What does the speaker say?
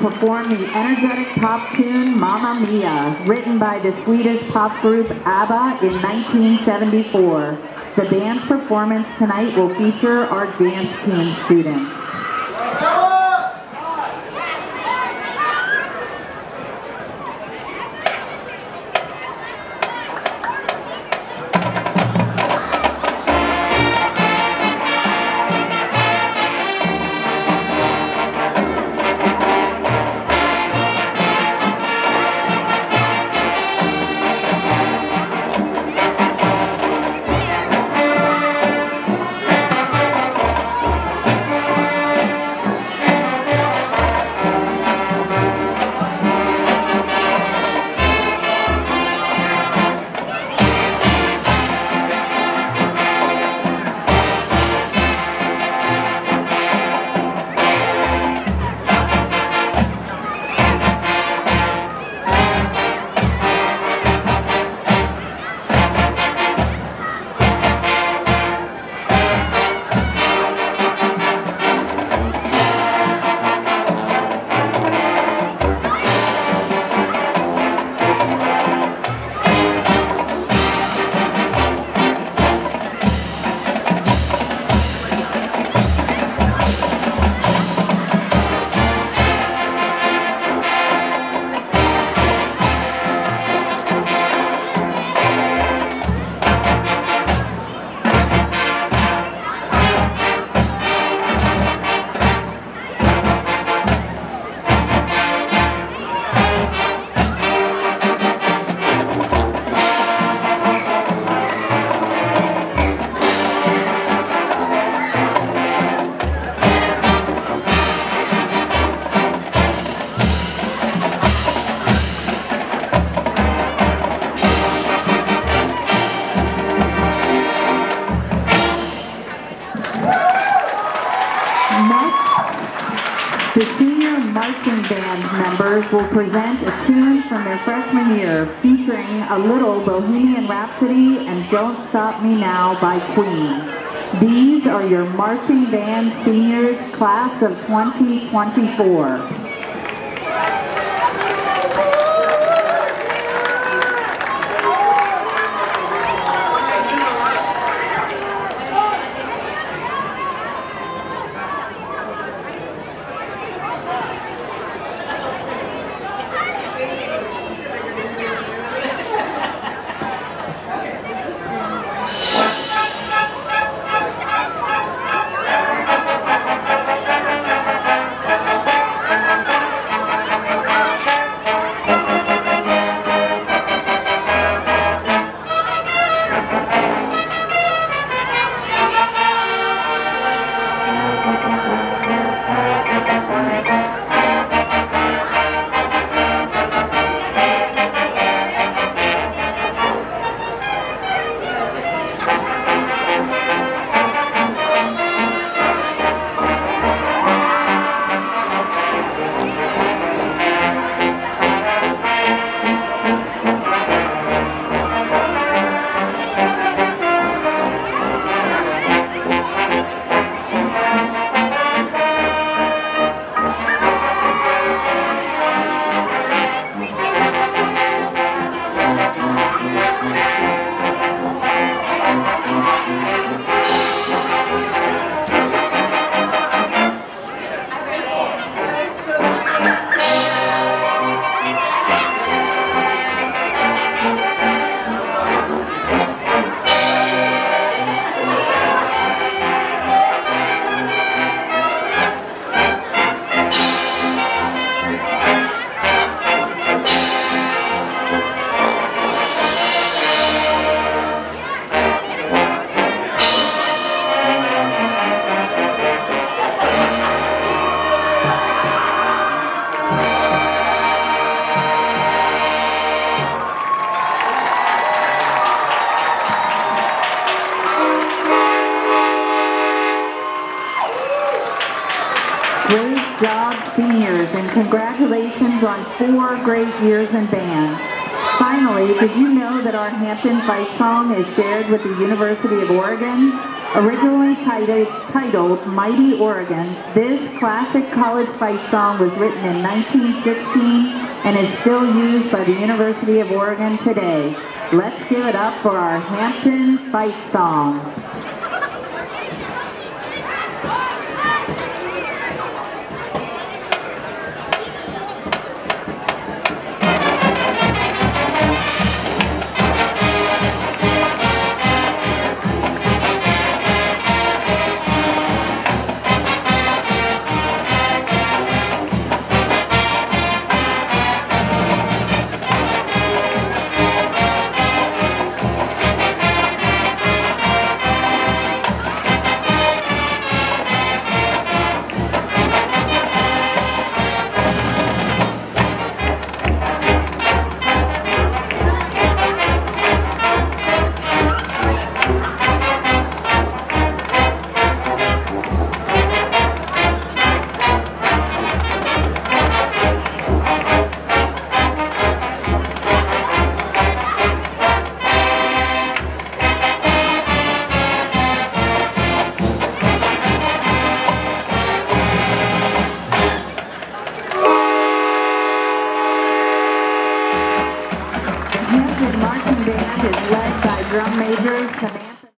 perform the energetic pop tune Mamma Mia, written by the Swedish pop group ABBA in 1974. The band's performance tonight will feature our dance team students. The senior marching band members will present a tune from their freshman year featuring a little Bohemian Rhapsody and Don't Stop Me Now by Queen. These are your marching band seniors class of 2024. Job, seniors, and congratulations on four great years in band. Finally, did you know that our Hampton Fight song is shared with the University of Oregon? Originally titled, titled Mighty Oregon, this classic college fight song was written in 1916 and is still used by the University of Oregon today. Let's give it up for our Hampton fight song.